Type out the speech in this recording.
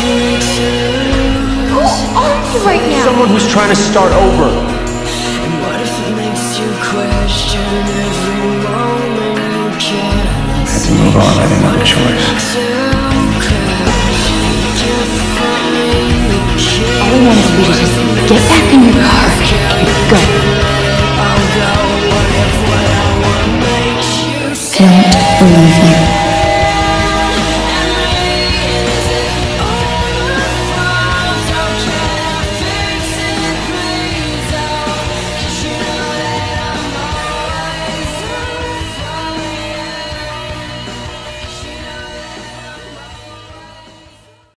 Who are you right now? Someone who's trying to start over. And what if it makes you question every moment you can? I had to move on. I didn't have a choice. All I wanted to do was just get back in your car and go. Don't believe me.